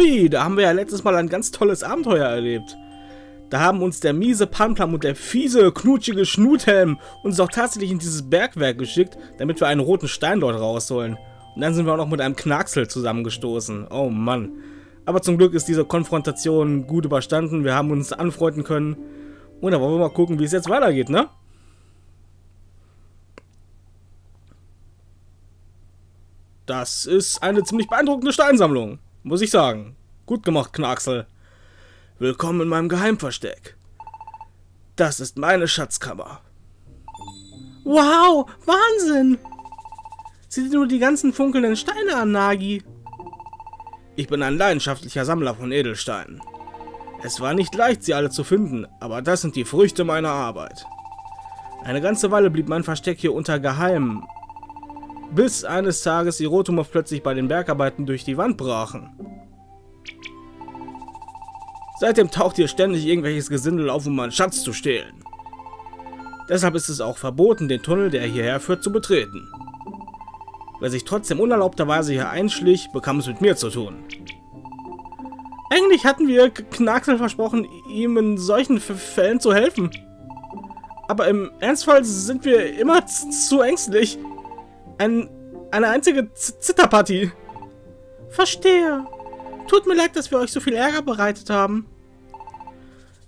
Hui, da haben wir ja letztes Mal ein ganz tolles Abenteuer erlebt. Da haben uns der miese Panplam und der fiese, knutschige Schnuthelm uns auch tatsächlich in dieses Bergwerk geschickt, damit wir einen roten Stein dort rausholen. Und dann sind wir auch noch mit einem Knacksel zusammengestoßen. Oh Mann. Aber zum Glück ist diese Konfrontation gut überstanden. Wir haben uns anfreunden können. Und da wollen wir mal gucken, wie es jetzt weitergeht, ne? Das ist eine ziemlich beeindruckende Steinsammlung, muss ich sagen. Gut gemacht, Knacksel. Willkommen in meinem Geheimversteck. Das ist meine Schatzkammer. Wow, Wahnsinn! Sieh dir nur die ganzen funkelnden Steine an, Nagi. Ich bin ein leidenschaftlicher Sammler von Edelsteinen. Es war nicht leicht, sie alle zu finden, aber das sind die Früchte meiner Arbeit. Eine ganze Weile blieb mein Versteck hier unter Geheim, bis eines Tages die Rotumov plötzlich bei den Bergarbeiten durch die Wand brachen. Seitdem taucht hier ständig irgendwelches Gesindel auf, um meinen Schatz zu stehlen. Deshalb ist es auch verboten, den Tunnel, der hierher führt, zu betreten. Wer sich trotzdem unerlaubterweise hier einschlich, bekam es mit mir zu tun. Eigentlich hatten wir Knacksel versprochen, ihm in solchen Fällen zu helfen. Aber im Ernstfall sind wir immer zu ängstlich. Ein, eine einzige Z Zitterpartie. Verstehe. Tut mir leid, dass wir euch so viel Ärger bereitet haben.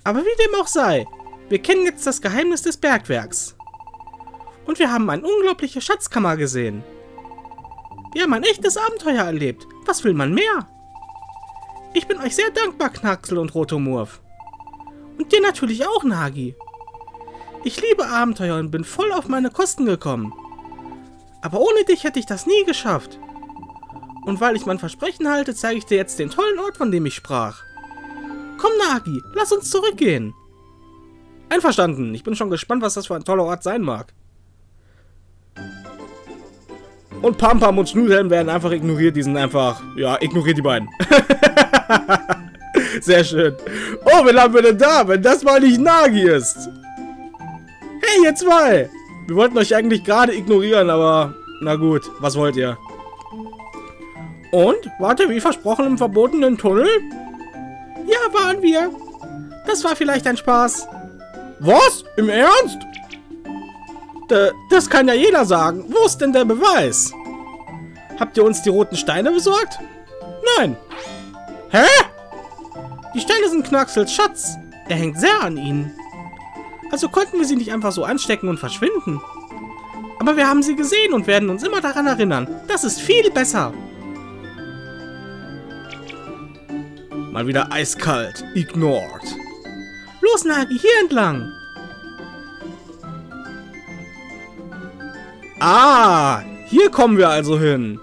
Aber wie dem auch sei, wir kennen jetzt das Geheimnis des Bergwerks. Und wir haben eine unglaubliche Schatzkammer gesehen. Wir haben ein echtes Abenteuer erlebt. Was will man mehr? Ich bin euch sehr dankbar, Knacksel und Rotomurf. Und dir natürlich auch, Nagi. Ich liebe Abenteuer und bin voll auf meine Kosten gekommen. Aber ohne dich hätte ich das nie geschafft. Und weil ich mein Versprechen halte, zeige ich dir jetzt den tollen Ort, von dem ich sprach. Komm, Nagi, lass uns zurückgehen. Einverstanden. Ich bin schon gespannt, was das für ein toller Ort sein mag. Und Pampam und Schnudhelm werden einfach ignoriert. Die sind einfach, ja, ignoriert die beiden. Sehr schön. Oh, wen haben wir denn da? Wenn das mal nicht Nagi ist. Hey, ihr zwei. Wir wollten euch eigentlich gerade ignorieren, aber na gut, was wollt ihr? Und? Wart ihr wie versprochen im verbotenen Tunnel? Ja, waren wir. Das war vielleicht ein Spaß. Was? Im Ernst? D das kann ja jeder sagen. Wo ist denn der Beweis? Habt ihr uns die roten Steine besorgt? Nein. Hä? Die Steine sind Knacksels Schatz. Er hängt sehr an ihnen. Also konnten wir sie nicht einfach so anstecken und verschwinden. Aber wir haben sie gesehen und werden uns immer daran erinnern. Das ist viel besser. Mal wieder eiskalt. Ignored. Los, Nagi, hier entlang. Ah, hier kommen wir also hin.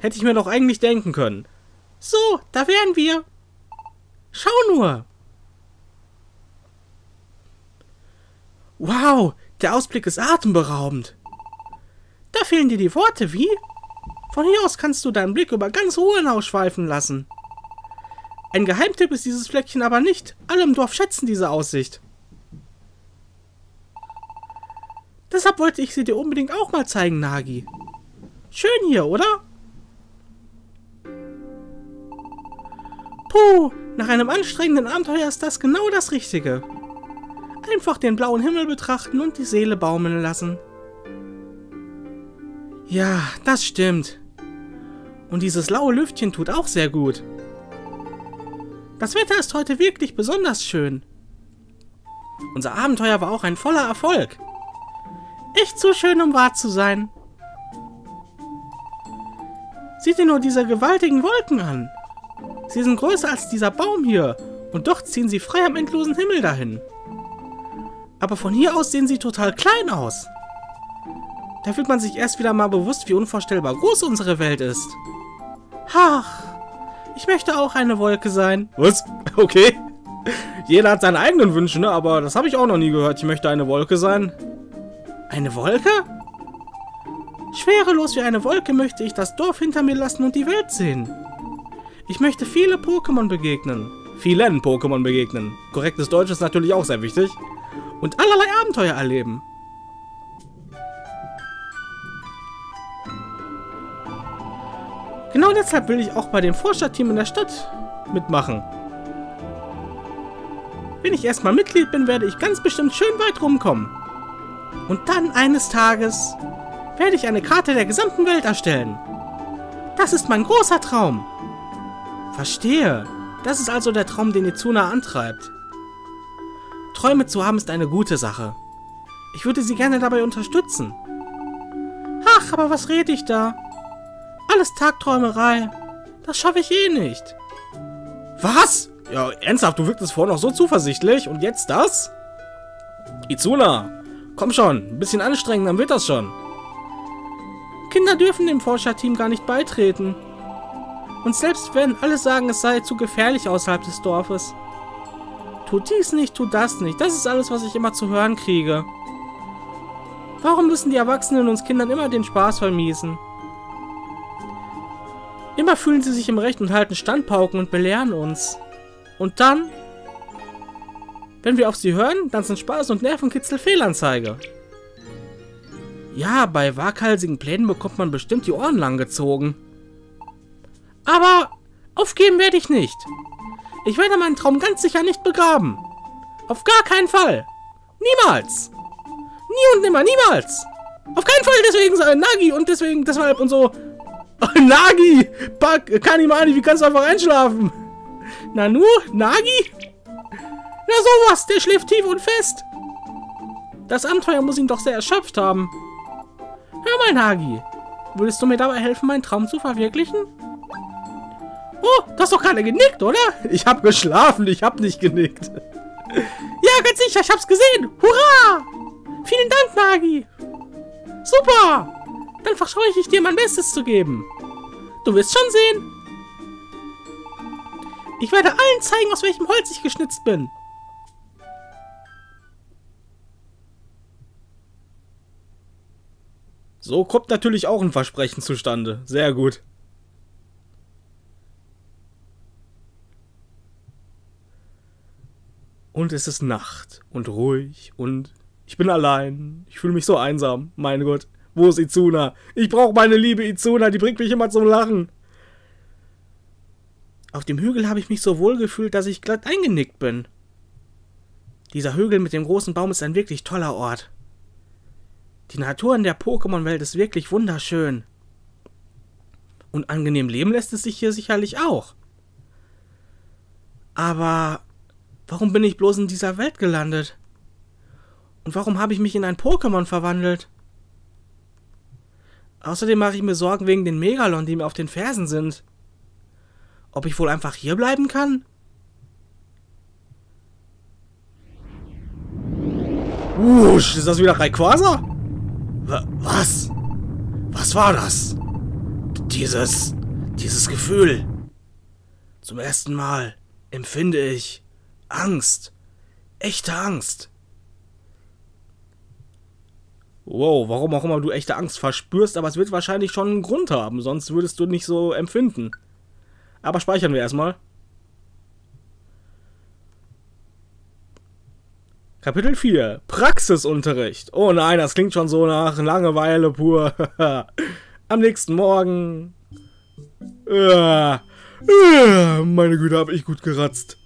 Hätte ich mir doch eigentlich denken können. So, da wären wir. Schau nur. Wow, der Ausblick ist atemberaubend. Da fehlen dir die Worte, wie? Von hier aus kannst du deinen Blick über ganz Hohenau schweifen lassen. Ein Geheimtipp ist dieses Fleckchen aber nicht. Alle im Dorf schätzen diese Aussicht. Deshalb wollte ich sie dir unbedingt auch mal zeigen, Nagi. Schön hier, oder? Puh, nach einem anstrengenden Abenteuer ist das genau das Richtige. Einfach den blauen Himmel betrachten und die Seele baumeln lassen. Ja, das stimmt. Und dieses laue Lüftchen tut auch sehr gut. Das Wetter ist heute wirklich besonders schön. Unser Abenteuer war auch ein voller Erfolg. Echt zu schön, um wahr zu sein. Sieh dir nur diese gewaltigen Wolken an. Sie sind größer als dieser Baum hier und doch ziehen sie frei am endlosen Himmel dahin. Aber von hier aus sehen sie total klein aus. Da fühlt man sich erst wieder mal bewusst, wie unvorstellbar groß unsere Welt ist. Ach, ich möchte auch eine Wolke sein. Was? Okay. Jeder hat seine eigenen Wünsche, ne? Aber das habe ich auch noch nie gehört. Ich möchte eine Wolke sein. Eine Wolke? Schwerelos wie eine Wolke möchte ich das Dorf hinter mir lassen und die Welt sehen. Ich möchte viele Pokémon begegnen. Vielen Pokémon begegnen. Korrektes Deutsch ist natürlich auch sehr wichtig. Und allerlei Abenteuer erleben. Genau deshalb will ich auch bei dem Forscherteam in der Stadt mitmachen. Wenn ich erstmal Mitglied bin, werde ich ganz bestimmt schön weit rumkommen. Und dann eines Tages werde ich eine Karte der gesamten Welt erstellen. Das ist mein großer Traum. Verstehe. Das ist also der Traum, den Izuna antreibt. Träume zu haben ist eine gute Sache. Ich würde sie gerne dabei unterstützen. Ach, aber was rede ich da? Alles Tagträumerei. Das schaffe ich eh nicht. Was? Ja, ernsthaft, du wirktest vorhin noch so zuversichtlich und jetzt das? Izuna, komm schon, ein bisschen anstrengend, dann wird das schon. Kinder dürfen dem Forscherteam gar nicht beitreten. Und selbst wenn alle sagen, es sei zu gefährlich außerhalb des Dorfes. Tut dies nicht, tut das nicht. Das ist alles, was ich immer zu hören kriege. Warum müssen die Erwachsenen uns Kindern immer den Spaß vermiesen? Immer fühlen sie sich im Recht und halten Standpauken und belehren uns. Und dann, wenn wir auf sie hören, dann sind Spaß und Nervenkitzel Fehlanzeige. Ja, bei waghalsigen Plänen bekommt man bestimmt die Ohren lang gezogen. Aber aufgeben werde ich nicht. Ich werde meinen Traum ganz sicher nicht begraben. Auf gar keinen Fall. Niemals. Nie und nimmer, niemals. Auf keinen Fall deswegen so Nagi und deswegen deshalb und so. Nagi! Pack, Kanimani, wie kannst du einfach einschlafen? Nanu? Nagi? Na sowas, der schläft tief und fest. Das Abenteuer muss ihn doch sehr erschöpft haben. Hör mal, Nagi. Würdest du mir dabei helfen, meinen Traum zu verwirklichen? Oh, du hast doch gerade genickt, oder? Ich hab geschlafen, ich hab nicht genickt. Ja, ganz sicher, ich hab's gesehen. Hurra! Vielen Dank, Nagi. Super. Dann verspreche ich dir, mein Bestes zu geben. Du wirst schon sehen. Ich werde allen zeigen, aus welchem Holz ich geschnitzt bin. So kommt natürlich auch ein Versprechen zustande. Sehr gut. Und es ist Nacht und ruhig und ich bin allein. Ich fühle mich so einsam. Mein Gott, wo ist Izuna? Ich brauche meine liebe Izuna, die bringt mich immer zum Lachen. Auf dem Hügel habe ich mich so wohl gefühlt, dass ich glatt eingenickt bin. Dieser Hügel mit dem großen Baum ist ein wirklich toller Ort. Die Natur in der Pokémon-Welt ist wirklich wunderschön. Und angenehm leben lässt es sich hier sicherlich auch. Aber warum bin ich bloß in dieser Welt gelandet? Und warum habe ich mich in ein Pokémon verwandelt? Außerdem mache ich mir Sorgen wegen den Megalon, die mir auf den Fersen sind. Ob ich wohl einfach hier bleiben kann? Wusch, ist das wieder Rayquaza? Was? Was war das? Dieses, dieses Gefühl. Zum ersten Mal empfinde ich Angst. Echte Angst. Wow, warum auch immer du echte Angst verspürst, aber es wird wahrscheinlich schon einen Grund haben, sonst würdest du nicht so empfinden. Aber speichern wir erstmal. Kapitel 4 Praxisunterricht. Oh nein, das klingt schon so nach Langeweile pur. Am nächsten Morgen. Äh, äh, meine Güte, habe ich gut geratzt.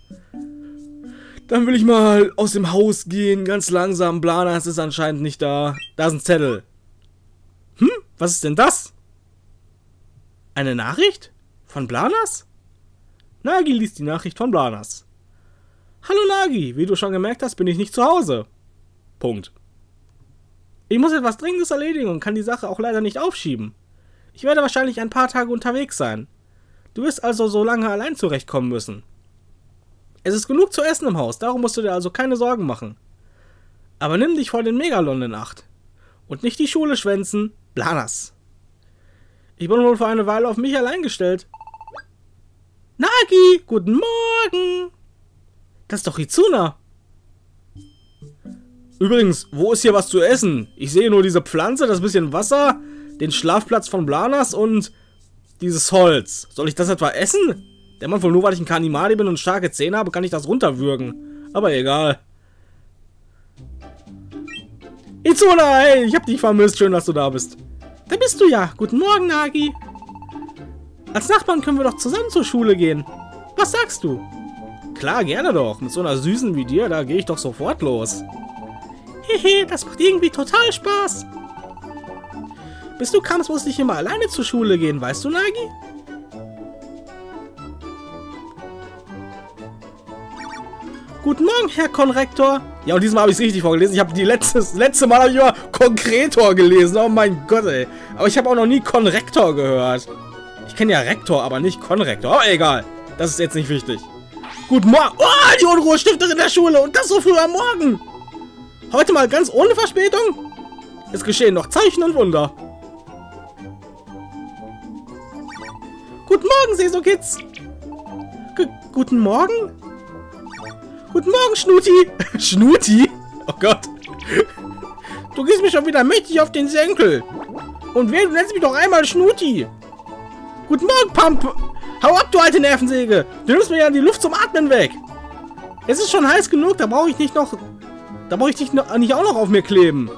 Dann will ich mal aus dem Haus gehen, ganz langsam. Blanas ist anscheinend nicht da. Da ist ein Zettel. Hm, was ist denn das? Eine Nachricht? Von Blanas? Nagi liest die Nachricht von Blanas. Hallo Nagi, wie du schon gemerkt hast, bin ich nicht zu Hause. Punkt. Ich muss etwas Dringendes erledigen und kann die Sache auch leider nicht aufschieben. Ich werde wahrscheinlich ein paar Tage unterwegs sein. Du wirst also so lange allein zurechtkommen müssen. Es ist genug zu essen im Haus, darum musst du dir also keine Sorgen machen. Aber nimm dich vor den Megalon in Acht. Und nicht die Schule schwänzen, Blanas. Ich bin wohl für eine Weile auf mich allein gestellt. Nagi, guten Morgen. Das ist doch Izuna. Übrigens, wo ist hier was zu essen? Ich sehe nur diese Pflanze, das bisschen Wasser, den Schlafplatz von Blanas und dieses Holz. Soll ich das etwa essen? Der Mann wohl nur, weil ich ein Kanimali bin und starke Zähne habe, kann ich das runterwürgen. Aber egal. Izuna, hey, ich hab dich vermisst. Schön, dass du da bist. Da bist du ja. Guten Morgen, Nagi. Als Nachbarn können wir doch zusammen zur Schule gehen. Was sagst du? Klar, gerne doch. Mit so einer Süßen wie dir, da gehe ich doch sofort los. Hehe, das macht irgendwie total Spaß. Bis du kamst, musste ich immer alleine zur Schule gehen, weißt du, Nagi? Guten Morgen, Herr Konrektor. Ja, und diesmal habe ich es richtig vorgelesen. Ich habe die letztes, letzte Mal immer Konkretor gelesen. Oh mein Gott, ey. Aber ich habe auch noch nie Konrektor gehört. Ich kenne ja Rektor, aber nicht Konrektor. Aber egal. Das ist jetzt nicht wichtig. Guten Morgen. Oh, die Unruhestifterin der Schule. Und das so früh am Morgen. Heute mal ganz ohne Verspätung? Es geschehen noch Zeichen und Wunder. Guten Morgen, Seso-Kids. Guten Morgen? Guten Morgen, Schnuti. Schnuti? Oh Gott. Du gehst mir schon wieder mächtig auf den Senkel. Und wer, du nennst mich doch einmal Schnuti. Guten Morgen, Pump. Hau ab, du alte Nervensäge. Du nimmst mir ja die Luft zum Atmen weg. Es ist schon heiß genug, da brauche ich nicht noch... Da brauche ich dich nicht auch noch auf mir kleben.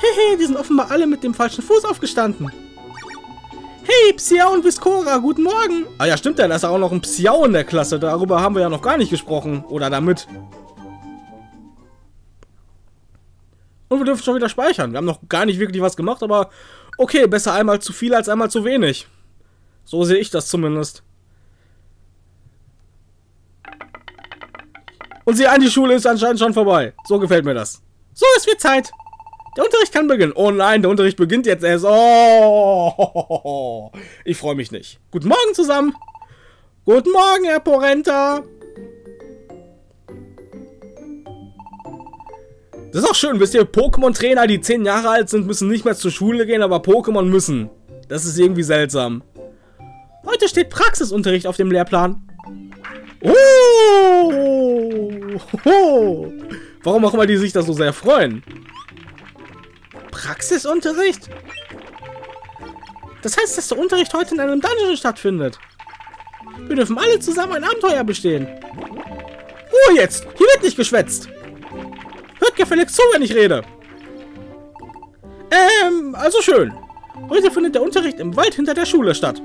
Hehe, die sind offenbar alle mit dem falschen Fuß aufgestanden. Hey, Psiao und Viscora, guten Morgen. Ah ja, stimmt ja, da ist auch noch ein Psiao in der Klasse. Darüber haben wir ja noch gar nicht gesprochen. Oder damit. Und wir dürfen schon wieder speichern. Wir haben noch gar nicht wirklich was gemacht, aber okay, besser einmal zu viel als einmal zu wenig. So sehe ich das zumindest. Und sieh an, die Schule ist anscheinend schon vorbei. So gefällt mir das. So, es wird Zeit. Der Unterricht kann beginnen. Oh nein, der Unterricht beginnt jetzt erst. Oh, ich freue mich nicht. Guten Morgen zusammen. Guten Morgen, Herr Porenta. Das ist auch schön, wisst ihr, Pokémon-Trainer, die 10 Jahre alt sind, müssen nicht mehr zur Schule gehen, aber Pokémon müssen. Das ist irgendwie seltsam. Heute steht Praxisunterricht auf dem Lehrplan. Oh! Warum auch immer die sich da so sehr freuen. Praxisunterricht? Das heißt, dass der Unterricht heute in einem Dungeon stattfindet. Wir dürfen alle zusammen ein Abenteuer bestehen. Ruhe jetzt! Hier wird nicht geschwätzt! Hört gefälligst zu, wenn ich rede! Ähm, also schön. Heute findet der Unterricht im Wald hinter der Schule statt.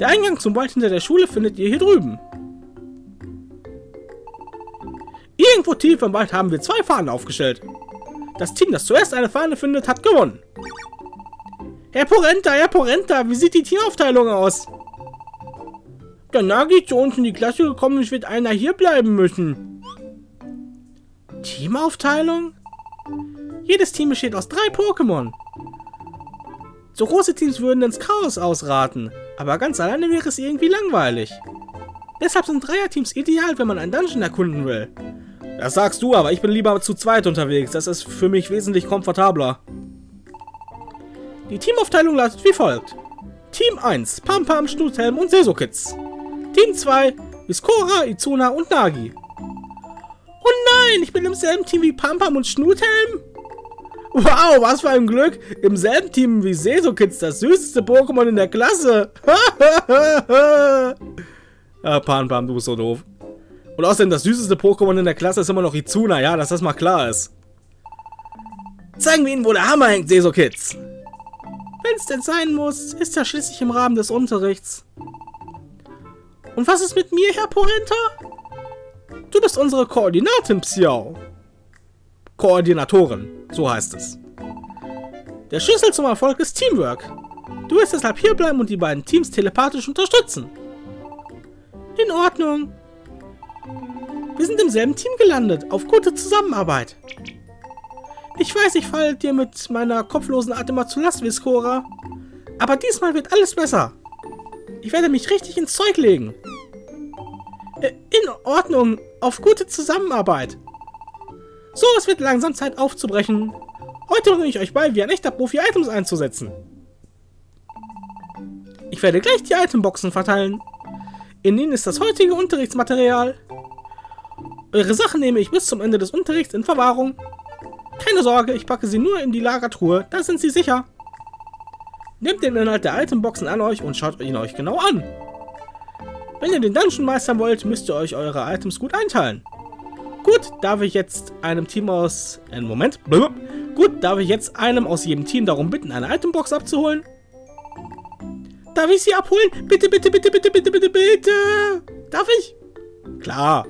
Der Eingang zum Wald hinter der Schule findet ihr hier drüben. Irgendwo tief im Wald haben wir zwei Fahnen aufgestellt. Das Team, das zuerst eine Fahne findet, hat gewonnen. Herr Porenta, Herr Porenta, wie sieht die Teamaufteilung aus? Der Nagi zu uns in die Klasse gekommen ist, wird einer hier bleiben müssen. Teamaufteilung? Jedes Team besteht aus drei Pokémon. So große Teams würden ins Chaos ausraten, aber ganz alleine wäre es irgendwie langweilig. Deshalb sind Dreierteams ideal, wenn man ein Dungeon erkunden will. Das sagst du, aber ich bin lieber zu zweit unterwegs. Das ist für mich wesentlich komfortabler. Die Teamaufteilung lautet wie folgt. Team 1, Pam Pam, Schnuthelm und Sesokitz. Team 2, Viscora, Izuna und Nagi. Oh nein, ich bin im selben Team wie Pam Pam und Schnuthelm? Wow, was für ein Glück! Im selben Team wie Sesokitz, das süßeste Pokémon in der Klasse! ah, Pan Pam, du bist so doof. Und außerdem, das süßeste Pokémon in der Klasse ist immer noch Izuna, ja, dass das mal klar ist. Zeigen wir ihnen, wo der Hammer hängt, Seso Kids. Wenn es denn sein muss, ist ja schließlich im Rahmen des Unterrichts. Und was ist mit mir, Herr Porenta? Du bist unsere Koordinatin, Psiao. Koordinatorin, so heißt es. Der Schlüssel zum Erfolg ist Teamwork. Du wirst deshalb hierbleiben und die beiden Teams telepathisch unterstützen. In Ordnung. Wir sind im selben Team gelandet, auf gute Zusammenarbeit. Ich weiß, ich falle dir mit meiner kopflosen Art immer zu Last, Viscora. Aber diesmal wird alles besser. Ich werde mich richtig ins Zeug legen. Äh, in Ordnung, auf gute Zusammenarbeit. So, es wird langsam Zeit aufzubrechen. Heute bringe ich euch bei, wie ein echter Profi Items einzusetzen. Ich werde gleich die Itemboxen verteilen. In ihnen ist das heutige Unterrichtsmaterial, eure Sachen nehme ich bis zum Ende des Unterrichts in Verwahrung. Keine Sorge, ich packe sie nur in die Lagertruhe, da sind sie sicher. Nehmt den Inhalt der Itemboxen an euch und schaut ihn euch genau an. Wenn ihr den Dungeon meistern wollt, müsst ihr euch eure Items gut einteilen. Gut, darf ich jetzt einem Team aus... Einen Moment. Gut, darf ich jetzt einem aus jedem Team darum bitten, eine Itembox abzuholen? Darf ich sie abholen? Bitte, bitte, bitte, bitte, bitte, bitte, bitte. Darf ich? Klar.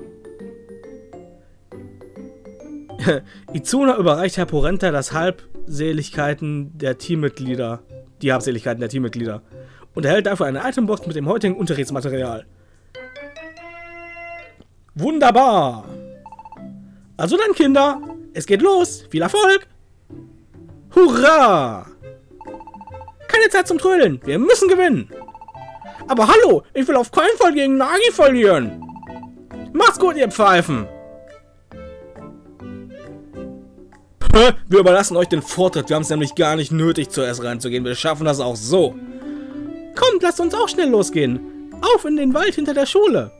Izuna überreicht Herr Porenta das Halbseligkeiten der Teammitglieder. Die Habseligkeiten der Teammitglieder. Und erhält dafür eine Itembox mit dem heutigen Unterrichtsmaterial. Wunderbar. Also dann, Kinder, es geht los. Viel Erfolg. Hurra! Keine Zeit zum Trödeln. Wir müssen gewinnen. Aber hallo, ich will auf keinen Fall gegen Nagi verlieren. Macht's gut, ihr Pfeifen. Wir überlassen euch den Vortritt. Wir haben es nämlich gar nicht nötig, zuerst reinzugehen. Wir schaffen das auch so. Kommt, lasst uns auch schnell losgehen. Auf in den Wald hinter der Schule.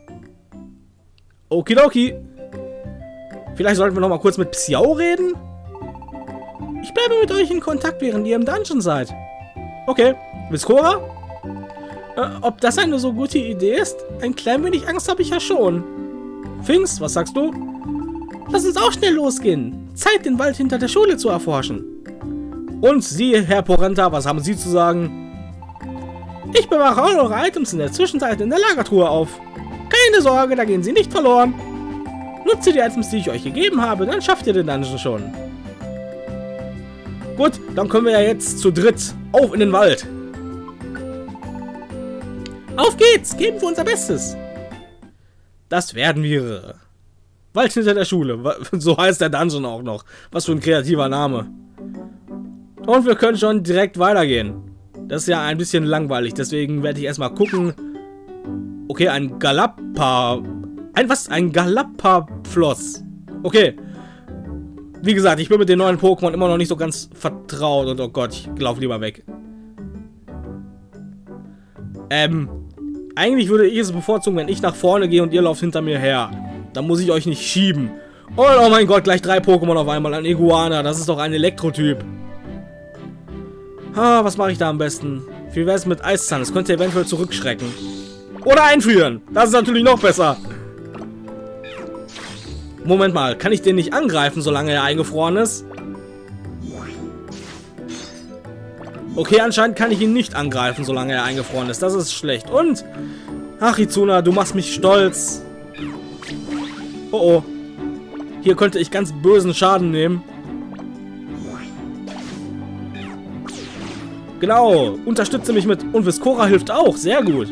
Okidoki. Vielleicht sollten wir noch mal kurz mit Xiao reden? Ich bleibe mit euch in Kontakt, während ihr im Dungeon seid. Okay. Viscora? Äh, ob das eine so gute Idee ist? Ein klein wenig Angst habe ich ja schon. Finks, was sagst du? Lass uns auch schnell losgehen. Zeit, den Wald hinter der Schule zu erforschen. Und Sie, Herr Porenta, was haben Sie zu sagen? Ich bewahre all eure Items in der Zwischenzeit in der Lagertruhe auf. Keine Sorge, da gehen sie nicht verloren. Nutze die Items, die ich euch gegeben habe, dann schafft ihr den Dungeon schon. Gut, dann können wir ja jetzt zu dritt auf in den Wald. Auf geht's, geben wir unser Bestes. Das werden wir. Wald hinter der Schule. So heißt der Dungeon auch noch. Was für ein kreativer Name. Und wir können schon direkt weitergehen. Das ist ja ein bisschen langweilig, deswegen werde ich erstmal gucken. Okay, ein Galappa... Ein was? Ein Galappa-Floss. Okay. Wie gesagt, ich bin mit den neuen Pokémon immer noch nicht so ganz vertraut. Und oh Gott, ich laufe lieber weg. Ähm, eigentlich würde ich es bevorzugen, wenn ich nach vorne gehe und ihr lauft hinter mir her. Dann muss ich euch nicht schieben. Und oh mein Gott, gleich drei Pokémon auf einmal. Ein Iguana, das ist doch ein Elektrotyp. Ah, was mache ich da am besten? Wie wäre es mit Eiszahn? Das könnte eventuell zurückschrecken. Oder einfrieren. Das ist natürlich noch besser. Moment mal, kann ich den nicht angreifen, solange er eingefroren ist? Okay, anscheinend kann ich ihn nicht angreifen, solange er eingefroren ist. Das ist schlecht. Und, ach Izuna, du machst mich stolz. Oh oh. Hier könnte ich ganz bösen Schaden nehmen. Genau, unterstütze mich mit. Und Viscora hilft auch, sehr gut.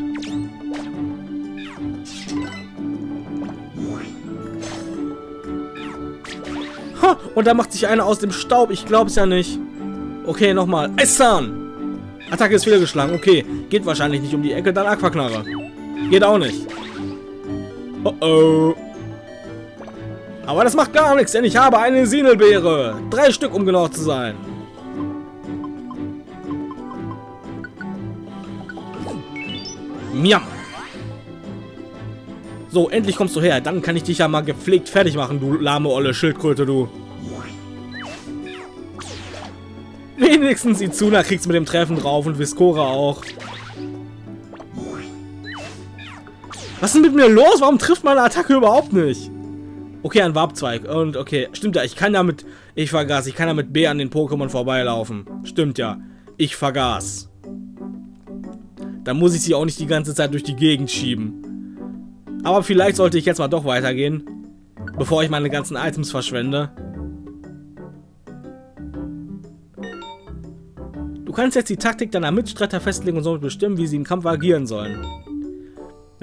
Ha, und da macht sich einer aus dem Staub, ich glaub's ja nicht. Okay, nochmal. Eiszahn! Attacke ist fehlgeschlagen, okay. Geht wahrscheinlich nicht um die Ecke, dann Aquaknarre. Geht auch nicht. Oh oh. Aber das macht gar nichts, denn ich habe eine Sinelbeere. Drei Stück, um genau zu sein. Miam. So, endlich kommst du her. Dann kann ich dich ja mal gepflegt fertig machen, du lahme olle Schildkröte, du. Wenigstens Izuna kriegt's mit dem Treffen drauf und Viscora auch. Was ist denn mit mir los? Warum trifft meine Attacke überhaupt nicht? Okay, ein Warpzweig. Und okay, stimmt ja, ich kann damit... Ich vergaß, ich kann ja mit B an den Pokémon vorbeilaufen. Stimmt ja. Ich vergaß. Dann muss ich sie auch nicht die ganze Zeit durch die Gegend schieben. Aber vielleicht sollte ich jetzt mal doch weitergehen. Bevor ich meine ganzen Items verschwende. Du kannst jetzt die Taktik deiner Mitstreiter festlegen und somit bestimmen, wie sie im Kampf agieren sollen.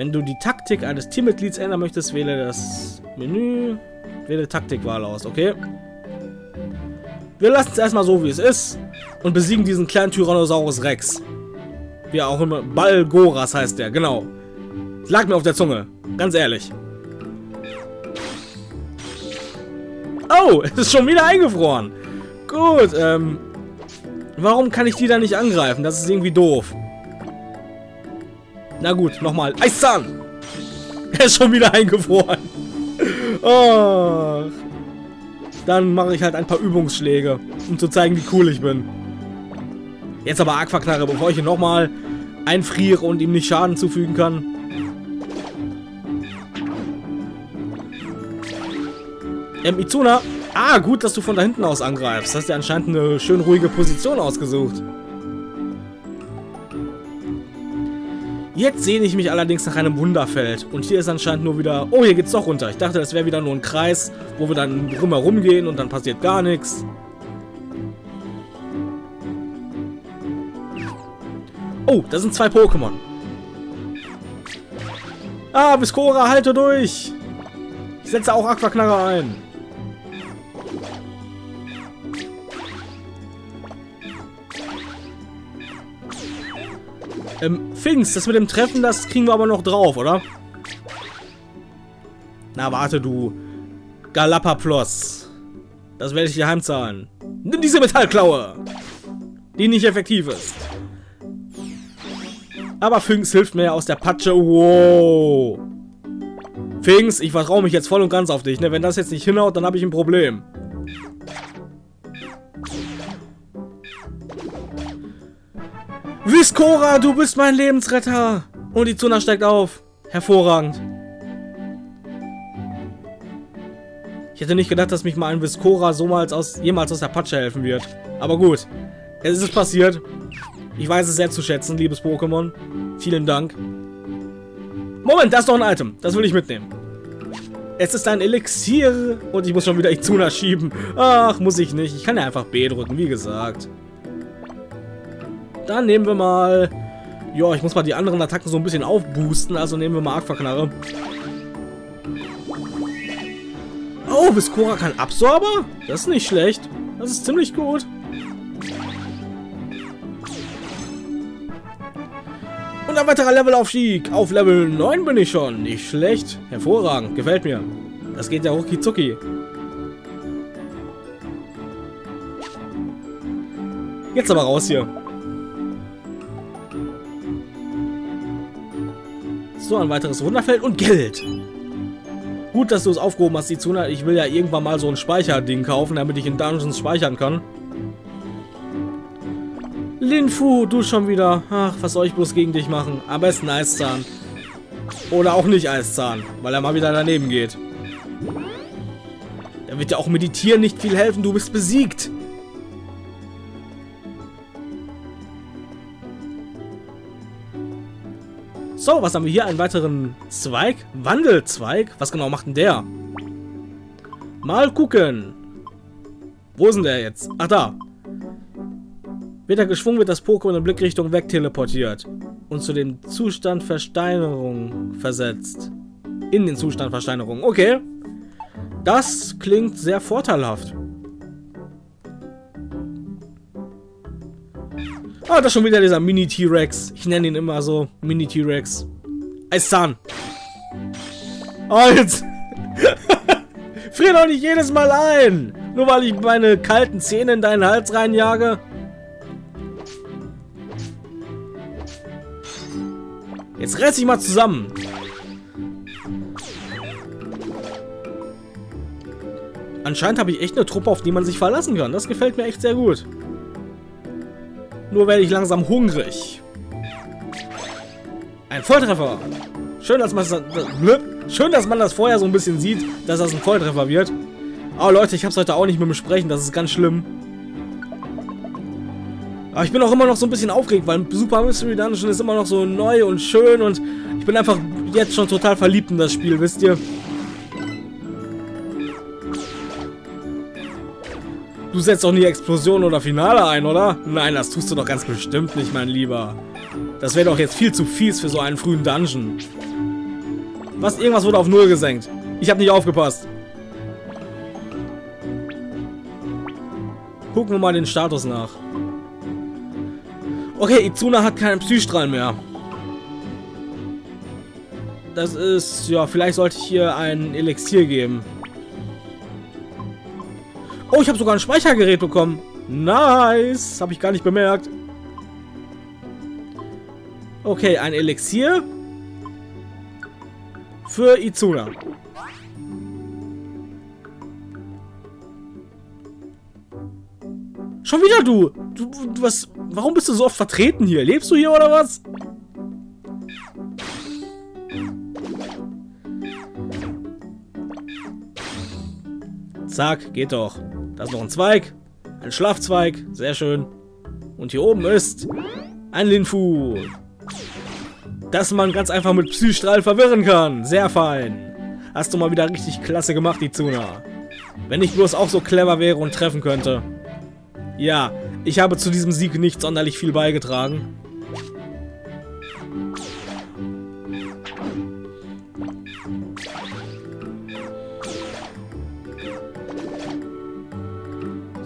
Wenn du die Taktik eines Teammitglieds ändern möchtest, wähle das Menü, wähle Taktikwahl aus, okay? Wir lassen es erstmal so, wie es ist und besiegen diesen kleinen Tyrannosaurus Rex. Wie auch immer. Balgoras heißt der, genau. Lag mir auf der Zunge. Ganz ehrlich. Oh, es ist schon wieder eingefroren. Gut, ähm... Warum kann ich die da nicht angreifen? Das ist irgendwie doof. Na gut, nochmal. Eiszahn! Er ist schon wieder eingefroren. Oh. Dann mache ich halt ein paar Übungsschläge, um zu zeigen, wie cool ich bin. Jetzt aber Aquaknarre, bevor ich ihn nochmal einfriere und ihm nicht Schaden zufügen kann. Ähm, Izuna, Ah, gut, dass du von da hinten aus angreifst. Hast dir anscheinend eine schön ruhige Position ausgesucht. Jetzt sehne ich mich allerdings nach einem Wunderfeld. Und hier ist anscheinend nur wieder... Oh, hier geht's doch runter. Ich dachte, das wäre wieder nur ein Kreis, wo wir dann drumherum gehen und dann passiert gar nichts. Oh, da sind zwei Pokémon. Ah, Viscora, halte durch! Ich setze auch Aquaknarre ein. Ähm, Finks, das mit dem Treffen, das kriegen wir aber noch drauf, oder? Na, warte, du. Galapaplos. Das werde ich dir heimzahlen. Nimm diese Metallklaue. Die nicht effektiv ist. Aber Finks hilft mir aus der Patsche. Wow. Finks, ich vertraue mich jetzt voll und ganz auf dich. Ne? Wenn das jetzt nicht hinhaut, dann habe ich ein Problem. Viscora, du bist mein Lebensretter. Und die Zuna steigt auf. Hervorragend. Ich hätte nicht gedacht, dass mich mal ein Viscora so mal aus, jemals aus der Patsche helfen wird. Aber gut. Es ist passiert. Ich weiß es sehr zu schätzen, liebes Pokémon. Vielen Dank. Moment, da ist doch ein Item. Das will ich mitnehmen. Es ist ein Elixier. Und ich muss schon wieder Izuna schieben. Ach, muss ich nicht. Ich kann ja einfach B drücken, wie gesagt. Dann nehmen wir mal... Ja, ich muss mal die anderen Attacken so ein bisschen aufboosten. Also nehmen wir mal Aquaknarre. Oh, Viscora kann Absorber? Das ist nicht schlecht. Das ist ziemlich gut. Und ein weiterer Levelaufstieg. Auf Level 9 bin ich schon. Nicht schlecht. Hervorragend. Gefällt mir. Das geht ja rucki zucki. Jetzt aber raus hier. So, ein weiteres Wunderfeld und Geld. Gut, dass du es aufgehoben hast, die Zuna. Ich will ja irgendwann mal so ein Speicherding kaufen, damit ich in Dungeons speichern kann. Linfu, du schon wieder. Ach, was soll ich bloß gegen dich machen? Am besten Eiszahn. Oder auch nicht Eiszahn, weil er mal wieder daneben geht. Da wird ja auch Meditieren nicht viel helfen, du bist besiegt. So, was haben wir hier? Einen weiteren Zweig? Wandelzweig? Was genau macht denn der? Mal gucken. Wo ist denn der jetzt? Ach, da. Wird er geschwungen, wird das Pokémon in Blickrichtung wegteleportiert und zu dem Zustand Versteinerung versetzt. In den Zustand Versteinerung. Okay. Das klingt sehr vorteilhaft. Ah, das ist schon wieder dieser Mini-T-Rex. Ich nenne ihn immer so. Mini-T-Rex. Eiszahn. Oh, jetzt. Frier doch nicht jedes Mal ein. Nur weil ich meine kalten Zähne in deinen Hals reinjage. Jetzt reiß dich mal zusammen. Anscheinend habe ich echt eine Truppe, auf die man sich verlassen kann. Das gefällt mir echt sehr gut. Nur werde ich langsam hungrig. Ein Volltreffer. Schön, dass man das, schön, dass man das vorher so ein bisschen sieht, dass das ein Volltreffer wird. Aber oh, Leute, ich habe es heute auch nicht mit dem Sprechen. Das ist ganz schlimm. Aber ich bin auch immer noch so ein bisschen aufgeregt, weil Super Mystery Dungeon ist immer noch so neu und schön und ich bin einfach jetzt schon total verliebt in das Spiel, wisst ihr? Du setzt doch nie Explosion oder Finale ein, oder? Nein, das tust du doch ganz bestimmt nicht, mein Lieber. Das wäre doch jetzt viel zu fies für so einen frühen Dungeon. Was? Irgendwas wurde auf Null gesenkt. Ich habe nicht aufgepasst. Gucken wir mal den Status nach. Okay, Izuna hat keinen Psystrahl mehr. Das ist... Ja, vielleicht sollte ich hier ein Elixier geben. Oh, ich habe sogar ein Speichergerät bekommen. Nice. Habe ich gar nicht bemerkt. Okay, ein Elixier. Für Izuna. Schon wieder du. du. Was? Warum bist du so oft vertreten hier? Lebst du hier oder was? Zack, geht doch. Da ist noch ein Zweig. Ein Schlafzweig. Sehr schön. Und hier oben ist ein Linfu. Dass man ganz einfach mit Psystrahl verwirren kann. Sehr fein. Hast du mal wieder richtig klasse gemacht, Izuna. Wenn ich bloß auch so clever wäre und treffen könnte. Ja, ich habe zu diesem Sieg nicht sonderlich viel beigetragen.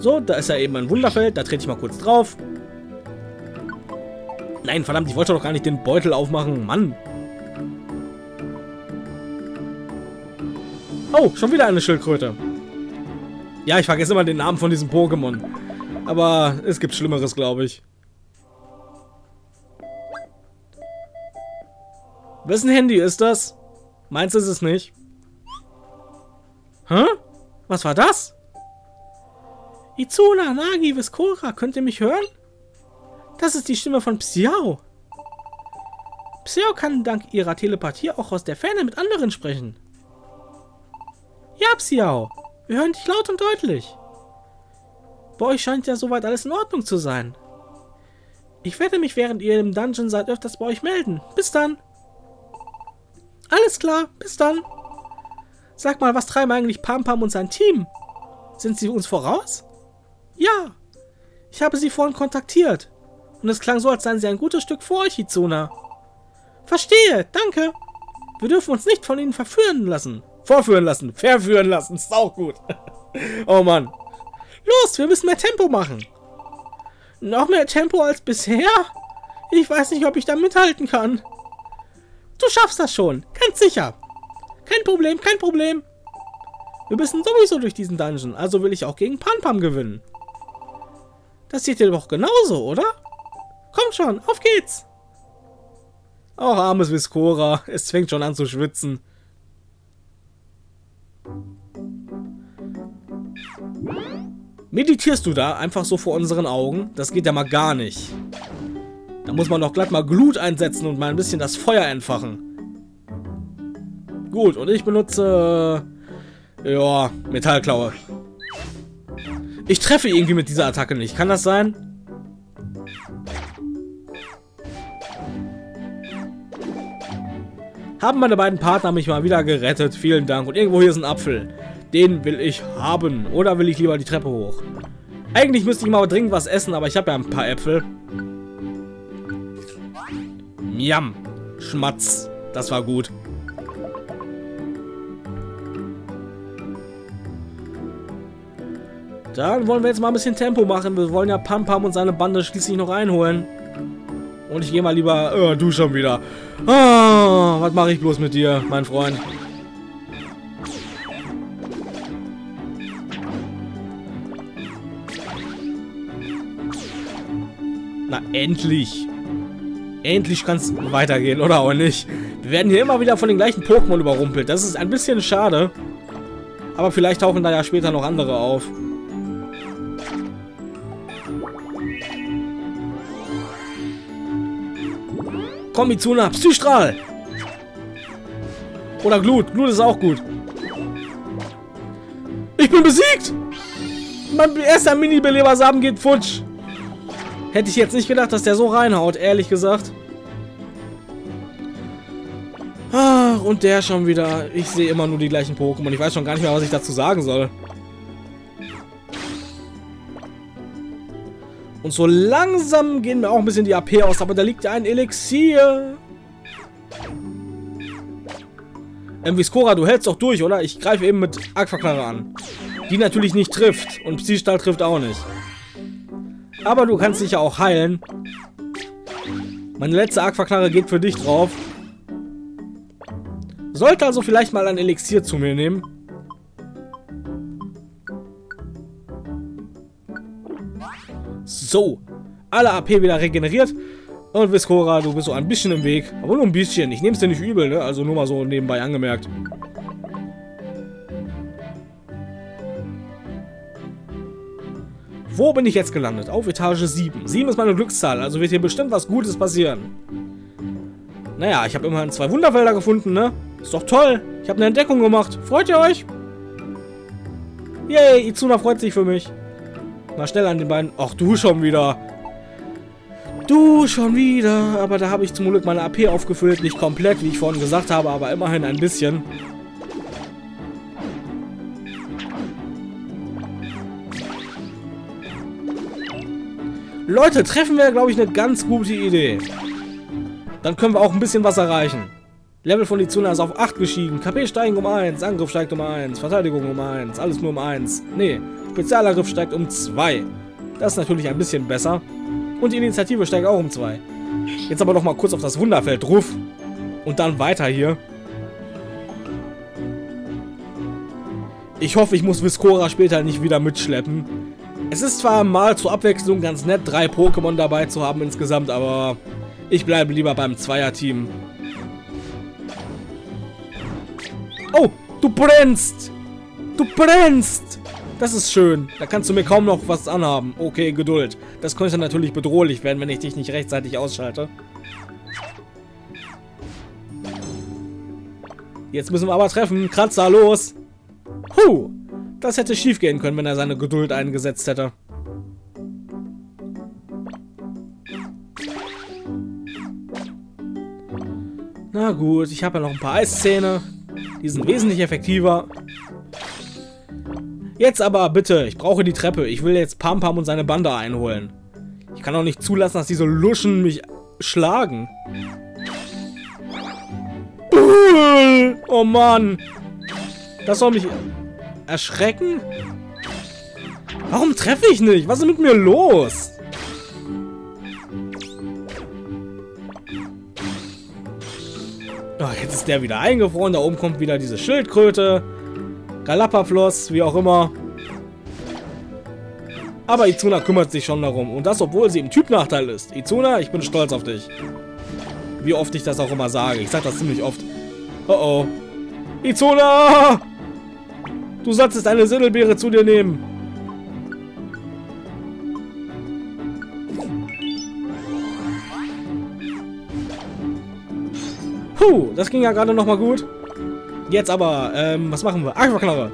So, da ist ja eben ein Wunderfeld. Da trete ich mal kurz drauf. Nein, verdammt, ich wollte doch gar nicht den Beutel aufmachen. Mann. Oh, schon wieder eine Schildkröte. Ja, ich vergesse immer den Namen von diesem Pokémon. Aber es gibt Schlimmeres, glaube ich. Wessen Handy ist das? Meins ist es nicht. Hä? Was war das? Izuna, Nagi, Viskora, könnt ihr mich hören? Das ist die Stimme von Xiao. Xiao kann dank ihrer Telepathie auch aus der Ferne mit anderen sprechen. Ja, Xiao. Wir hören dich laut und deutlich. Bei euch scheint ja soweit alles in Ordnung zu sein. Ich werde mich, während ihr im Dungeon seid, öfters bei euch melden. Bis dann. Alles klar, bis dann. Sag mal, was treiben eigentlich Pam Pam und sein Team? Sind sie uns voraus? Ja. Ich habe sie vorhin kontaktiert. Und es klang so, als seien sie ein gutes Stück vor euch, Izuna. Verstehe, danke. Wir dürfen uns nicht von ihnen verführen lassen. Vorführen lassen, verführen lassen, ist auch gut. oh Mann. Los, wir müssen mehr Tempo machen. Noch mehr Tempo als bisher? Ich weiß nicht, ob ich da mithalten kann. Du schaffst das schon, ganz sicher. Kein Problem, kein Problem. Wir müssen sowieso durch diesen Dungeon, also will ich auch gegen Panpam gewinnen. Das sieht ihr doch genauso, oder? Komm schon, auf geht's. Auch armes Viscora, es fängt schon an zu schwitzen. Meditierst du da einfach so vor unseren Augen? Das geht ja mal gar nicht. Da muss man doch glatt mal Glut einsetzen und mal ein bisschen das Feuer entfachen. Gut, und ich benutze... Ja, Metallklaue. Ich treffe irgendwie mit dieser Attacke nicht. Kann das sein? Haben meine beiden Partner mich mal wieder gerettet. Vielen Dank. Und irgendwo hier ist ein Apfel. Den will ich haben. Oder will ich lieber die Treppe hoch? Eigentlich müsste ich mal dringend was essen, aber ich habe ja ein paar Äpfel. Miam. Schmatz. Das war gut. Dann wollen wir jetzt mal ein bisschen Tempo machen. Wir wollen ja Pam Pam und seine Bande schließlich noch einholen. Und ich gehe mal lieber... Oh, du schon wieder. Ah, was mache ich bloß mit dir, mein Freund? Na, endlich. Endlich kann es weitergehen, oder auch nicht? Wir werden hier immer wieder von den gleichen Pokémon überrumpelt. Das ist ein bisschen schade. Aber vielleicht tauchen da ja später noch andere auf. Komm, Mizuna, Psystrahl! Oder Glut. Glut ist auch gut. Ich bin besiegt! Mein erster Mini-Belebersamen geht futsch. Hätte ich jetzt nicht gedacht, dass der so reinhaut, ehrlich gesagt. Ach, und der schon wieder. Ich sehe immer nur die gleichen Pokémon. Ich weiß schon gar nicht mehr, was ich dazu sagen soll. Und so langsam gehen mir auch ein bisschen die AP aus, aber da liegt ja ein Elixier. Viscora, du hältst doch durch, oder? Ich greife eben mit Aquaknarre an. Die natürlich nicht trifft. Und Psystahl trifft auch nicht. Aber du kannst dich ja auch heilen. Meine letzte Aquaknarre geht für dich drauf. Sollte also vielleicht mal ein Elixier zu mir nehmen. So. Alle AP wieder regeneriert. Und Viscora, du bist so ein bisschen im Weg. Aber nur ein bisschen. Ich nehme es dir nicht übel, ne? Also nur mal so nebenbei angemerkt. Wo bin ich jetzt gelandet? Auf Etage 7. 7 ist meine Glückszahl, also wird hier bestimmt was Gutes passieren. Naja, ich habe immerhin zwei Wunderfelder gefunden, ne? Ist doch toll. Ich habe eine Entdeckung gemacht. Freut ihr euch? Yay, Izuna freut sich für mich. Mal schnell an den Beinen. Ach, du schon wieder. Du schon wieder. Aber da habe ich zum Glück meine AP aufgefüllt. Nicht komplett, wie ich vorhin gesagt habe, aber immerhin ein bisschen. Leute, treffen wäre, glaube ich, eine ganz gute Idee. Dann können wir auch ein bisschen was erreichen. Level von Izuna ist auf 8 gestiegen. KP steigen um 1, Angriff steigt um 1, Verteidigung um 1, alles nur um 1. Nee, Spezialangriff steigt um 2. Das ist natürlich ein bisschen besser. Und die Initiative steigt auch um 2. Jetzt aber noch mal kurz auf das Wunderfeld drauf. Und dann weiter hier. Ich hoffe, ich muss Viscora später nicht wieder mitschleppen. Es ist zwar mal zur Abwechslung ganz nett, drei Pokémon dabei zu haben insgesamt, aber ich bleibe lieber beim Zweierteam. Oh, du brennst! Du brennst! Das ist schön. Da kannst du mir kaum noch was anhaben. Okay, Geduld. Das könnte natürlich bedrohlich werden, wenn ich dich nicht rechtzeitig ausschalte. Jetzt müssen wir aber treffen. Kratzer, los! Huh! Das hätte schief gehen können, wenn er seine Geduld eingesetzt hätte. Na gut, ich habe ja noch ein paar Eiszähne. Die sind wesentlich effektiver. Jetzt aber bitte, ich brauche die Treppe. Ich will jetzt Pam Pam und seine Bande einholen. Ich kann auch nicht zulassen, dass diese Luschen mich schlagen. Oh Mann. Das soll mich erschrecken? Warum treffe ich nicht? Was ist mit mir los? Oh, jetzt ist der wieder eingefroren. Da oben kommt wieder diese Schildkröte. Galapafloss, wie auch immer. Aber Izuna kümmert sich schon darum. Und das, obwohl sie im Typnachteil ist. Izuna, ich bin stolz auf dich. Wie oft ich das auch immer sage. Ich sage das ziemlich oft. Oh oh. Izuna! Du solltest eine Sindelbeere zu dir nehmen. Puh, das ging ja gerade noch mal gut. Jetzt aber, ähm, was machen wir? Aquaknarre.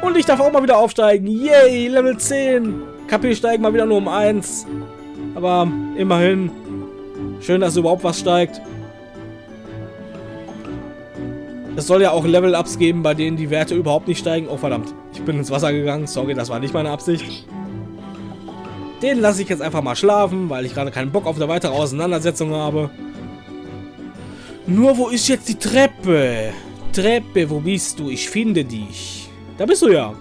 Und ich darf auch mal wieder aufsteigen. Yay, Level 10. KP steigt mal wieder nur um 1. Aber immerhin. Schön, dass überhaupt was steigt. Es soll ja auch Level-Ups geben, bei denen die Werte überhaupt nicht steigen. Oh, verdammt. Ich bin ins Wasser gegangen. Sorry, das war nicht meine Absicht. Den lasse ich jetzt einfach mal schlafen, weil ich gerade keinen Bock auf eine weitere Auseinandersetzung habe. Nur, wo ist jetzt die Treppe? Treppe, wo bist du? Ich finde dich. Da bist du ja.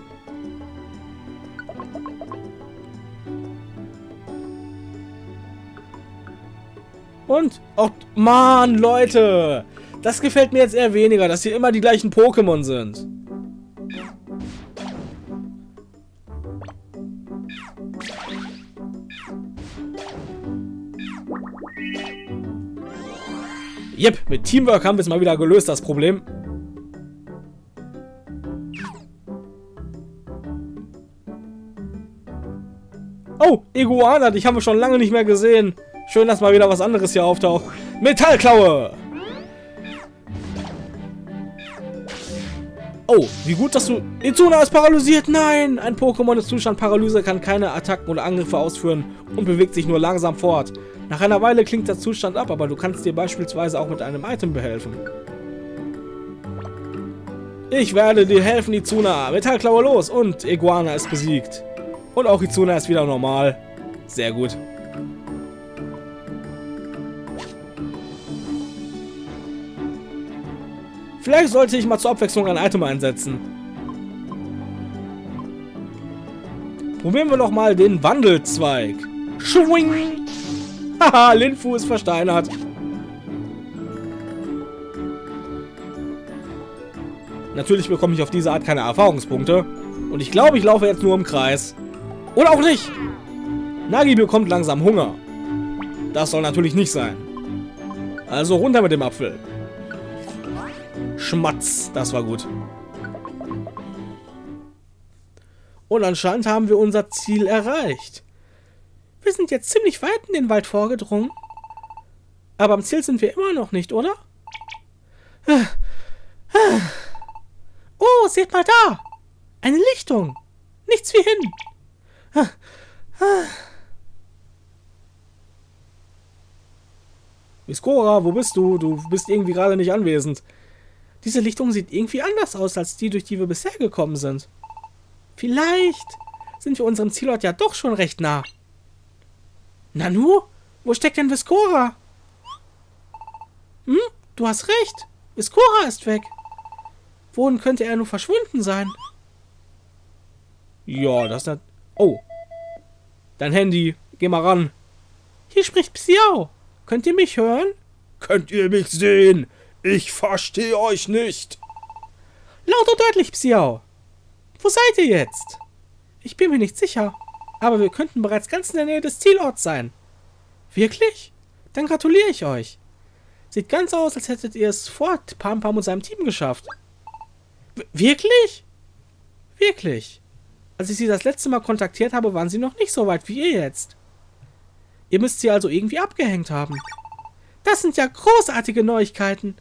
Und? Oh, Mann, Leute. Das gefällt mir jetzt eher weniger, dass hier immer die gleichen Pokémon sind. Jep, mit Teamwork haben wir es mal wieder gelöst, das Problem. Oh, Iguana, dich haben wir schon lange nicht mehr gesehen. Schön, dass mal wieder was anderes hier auftaucht. Metallklaue! Oh, wie gut, dass du... Izuna ist paralysiert! Nein! Ein Pokémon im Zustand Paralyse kann keine Attacken oder Angriffe ausführen und bewegt sich nur langsam fort. Nach einer Weile klingt der Zustand ab, aber du kannst dir beispielsweise auch mit einem Item behelfen. Ich werde dir helfen, Izuna. Metallklaue los und Iguana ist besiegt. Und auch Izuna ist wieder normal. Sehr gut. Vielleicht sollte ich mal zur Abwechslung ein Item einsetzen. Probieren wir doch mal den Wandelzweig. Schwing! Haha, Linfu ist versteinert. Natürlich bekomme ich auf diese Art keine Erfahrungspunkte. Und ich glaube, ich laufe jetzt nur im Kreis. Oder auch nicht. Nagi bekommt langsam Hunger. Das soll natürlich nicht sein. Also runter mit dem Apfel. Schmatz. Das war gut. Und anscheinend haben wir unser Ziel erreicht. Wir sind jetzt ziemlich weit in den Wald vorgedrungen. Aber am Ziel sind wir immer noch nicht, oder? Oh, seht mal da! Eine Lichtung! Nichts wie hin! Miskora, wo bist du? Du bist irgendwie gerade nicht anwesend. Diese Lichtung sieht irgendwie anders aus als die, durch die wir bisher gekommen sind. Vielleicht sind wir unserem Zielort ja doch schon recht nah. Nanu, wo steckt denn Viskora? Hm, du hast recht. Viskora ist weg. Wohin könnte er nur verschwunden sein? Ja, das ist... Oh. Dein Handy. Geh mal ran. Hier spricht Xiao. Könnt ihr mich hören? Könnt ihr mich sehen? Ich verstehe euch nicht. Laut und deutlich, Xiao. Wo seid ihr jetzt? Ich bin mir nicht sicher, aber wir könnten bereits ganz in der Nähe des Zielorts sein. Wirklich? Dann gratuliere ich euch. Sieht ganz aus, als hättet ihr es vor Pam Pam und seinem Team geschafft. W wirklich? Wirklich. Als ich sie das letzte Mal kontaktiert habe, waren sie noch nicht so weit wie ihr jetzt. Ihr müsst sie also irgendwie abgehängt haben. Das sind ja großartige Neuigkeiten.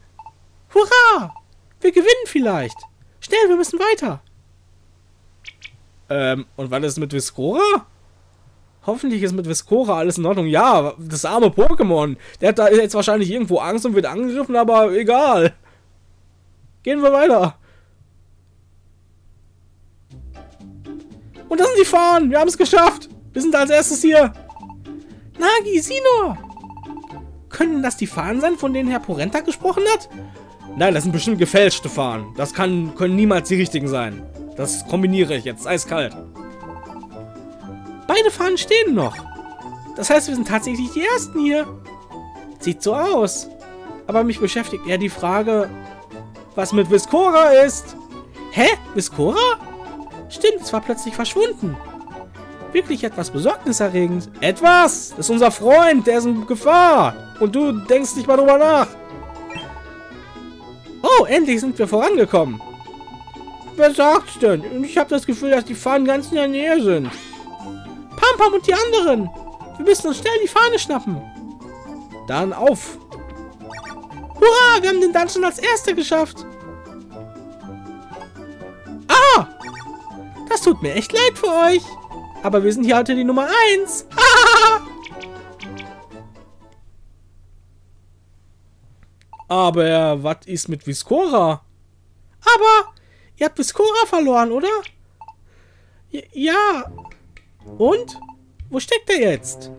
Hurra! Wir gewinnen vielleicht. Schnell, wir müssen weiter. Ähm, und was ist mit Viscora? Hoffentlich ist mit Viscora alles in Ordnung. Ja, das arme Pokémon. Der hat da jetzt wahrscheinlich irgendwo Angst und wird angegriffen, aber egal. Gehen wir weiter. Und das sind die Fahnen. Wir haben es geschafft. Wir sind als erstes hier. Nagi, nur. Können das die Fahnen sein, von denen Herr Porenta gesprochen hat? Nein, das sind bestimmt gefälschte Fahnen. Das kann, können niemals die richtigen sein. Das kombiniere ich jetzt, eiskalt. Beide Fahnen stehen noch. Das heißt, wir sind tatsächlich die Ersten hier. Sieht so aus. Aber mich beschäftigt eher die Frage, was mit Viscora ist. Hä? Viscora? Stimmt, es war plötzlich verschwunden. Wirklich etwas besorgniserregend. Etwas? Das ist unser Freund, der ist in Gefahr. Und du denkst nicht mal drüber nach. Oh, endlich sind wir vorangekommen. Wer sagt's denn? Ich habe das Gefühl, dass die Fahnen ganz in der Nähe sind. Pam Pam und die anderen. Wir müssen uns schnell die Fahne schnappen. Dann auf. Hurra, wir haben den Dungeon als Erster geschafft. Ah! Das tut mir echt leid für euch. Aber wir sind hier heute die Nummer 1. Aber was ist mit Viscora? Aber ihr habt Viscora verloren, oder? J ja. Und? Wo steckt er jetzt?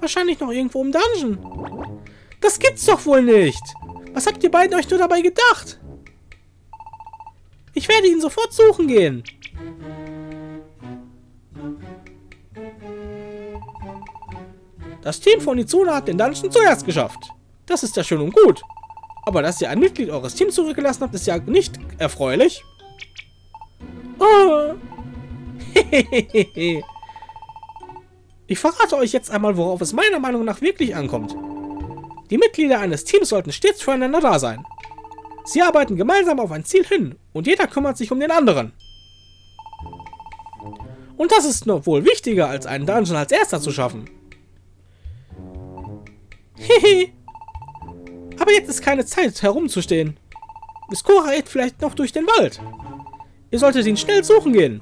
Wahrscheinlich noch irgendwo im Dungeon. Das gibt's doch wohl nicht. Was habt ihr beiden euch nur dabei gedacht? Ich werde ihn sofort suchen gehen. Das Team von Izuna hat den Dungeon zuerst geschafft. Das ist ja schön und gut. Aber dass ihr ein Mitglied eures Teams zurückgelassen habt, ist ja nicht erfreulich. Oh. ich verrate euch jetzt einmal, worauf es meiner Meinung nach wirklich ankommt. Die Mitglieder eines Teams sollten stets füreinander da sein. Sie arbeiten gemeinsam auf ein Ziel hin und jeder kümmert sich um den anderen. Und das ist noch wohl wichtiger, als einen Dungeon als erster zu schaffen. Hehe. Aber jetzt ist keine Zeit, herumzustehen. Viskora irrt vielleicht noch durch den Wald. Ihr solltet ihn schnell suchen gehen.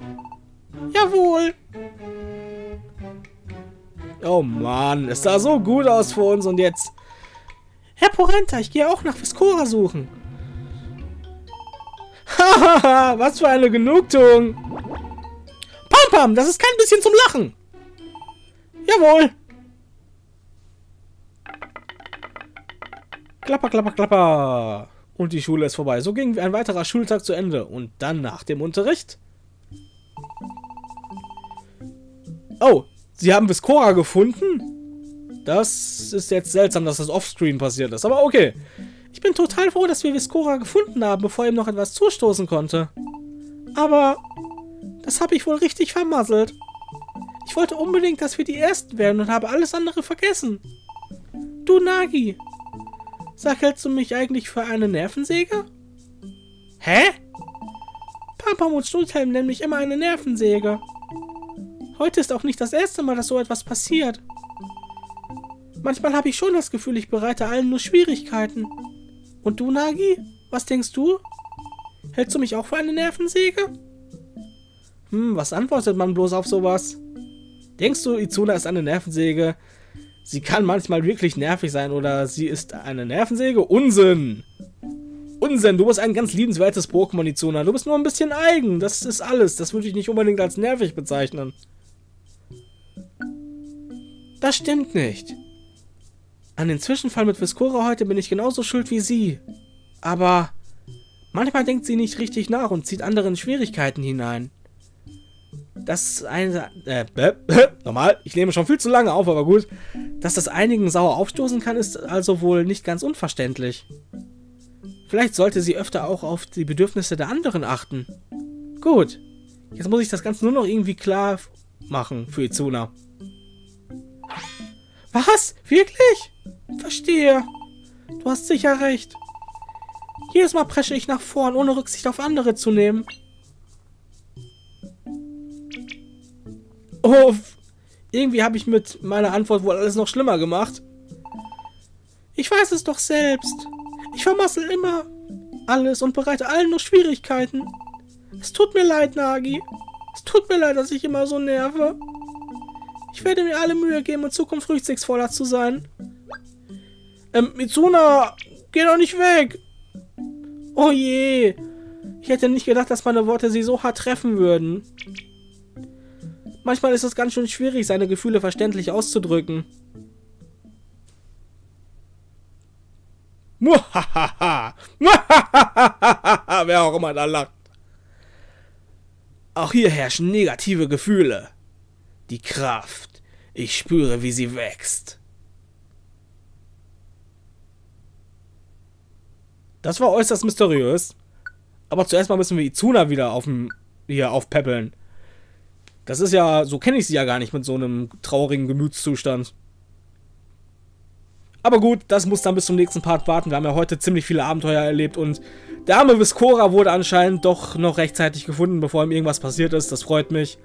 Jawohl. Oh Mann, es sah so gut aus für uns und jetzt... Herr Porenta, ich gehe auch nach Viskora suchen. Hahaha, was für eine Genugtuung. Pam Pam, das ist kein bisschen zum Lachen. Jawohl. Klapper, klapper, klapper. Und die Schule ist vorbei. So ging ein weiterer Schultag zu Ende. Und dann nach dem Unterricht... Oh, sie haben Viscora gefunden? Das ist jetzt seltsam, dass das offscreen passiert ist. Aber okay. Ich bin total froh, dass wir Viscora gefunden haben, bevor ihm noch etwas zustoßen konnte. Aber das habe ich wohl richtig vermasselt. Ich wollte unbedingt, dass wir die Ersten werden und habe alles andere vergessen. Du Nagi, Sag, hältst du mich eigentlich für eine Nervensäge? Hä? Pampamut Stuhlhelm nennt mich immer eine Nervensäge. Heute ist auch nicht das erste Mal, dass so etwas passiert. Manchmal habe ich schon das Gefühl, ich bereite allen nur Schwierigkeiten. Und du, Nagi? Was denkst du? Hältst du mich auch für eine Nervensäge? Hm, was antwortet man bloß auf sowas? Denkst du, Izuna ist eine Nervensäge? Sie kann manchmal wirklich nervig sein oder sie ist eine Nervensäge? Unsinn! Unsinn, du bist ein ganz liebenswertes Pokémon, Izuna. Du bist nur ein bisschen eigen. Das ist alles. Das würde ich nicht unbedingt als nervig bezeichnen. Das stimmt nicht. An den Zwischenfall mit Viscora heute bin ich genauso schuld wie sie. Aber manchmal denkt sie nicht richtig nach und zieht anderen Schwierigkeiten hinein. Das eine. Äh, äh, äh, normal, ich nehme schon viel zu lange auf, aber gut. Dass das einigen sauer aufstoßen kann, ist also wohl nicht ganz unverständlich. Vielleicht sollte sie öfter auch auf die Bedürfnisse der anderen achten. Gut. Jetzt muss ich das Ganze nur noch irgendwie klar machen für Izuna. Was? Wirklich? Verstehe. Du hast sicher recht. Jedes Mal presche ich nach vorn, ohne Rücksicht auf andere zu nehmen. Oh, irgendwie habe ich mit meiner Antwort wohl alles noch schlimmer gemacht. Ich weiß es doch selbst. Ich vermassel immer alles und bereite allen nur Schwierigkeiten. Es tut mir leid, Nagi. Es tut mir leid, dass ich immer so nerve. Ich werde mir alle Mühe geben, in Zukunft rücksichtsvoller zu sein. Ähm, Mitsuna, geh doch nicht weg. Oh je. Ich hätte nicht gedacht, dass meine Worte sie so hart treffen würden. Manchmal ist es ganz schön schwierig, seine Gefühle verständlich auszudrücken. Muhahaha. Wer auch immer da lacht. Auch hier herrschen negative Gefühle. Die Kraft. Ich spüre, wie sie wächst. Das war äußerst mysteriös. Aber zuerst mal müssen wir Izuna wieder auf dem, hier aufpäppeln. Das ist ja, so kenne ich sie ja gar nicht mit so einem traurigen Gemütszustand. Aber gut, das muss dann bis zum nächsten Part warten. Wir haben ja heute ziemlich viele Abenteuer erlebt und der arme Viscora wurde anscheinend doch noch rechtzeitig gefunden, bevor ihm irgendwas passiert ist. Das freut mich.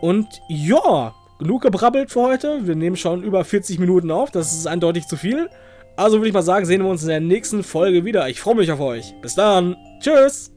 Und ja, genug gebrabbelt für heute. Wir nehmen schon über 40 Minuten auf. Das ist eindeutig zu viel. Also würde ich mal sagen, sehen wir uns in der nächsten Folge wieder. Ich freue mich auf euch. Bis dann. Tschüss.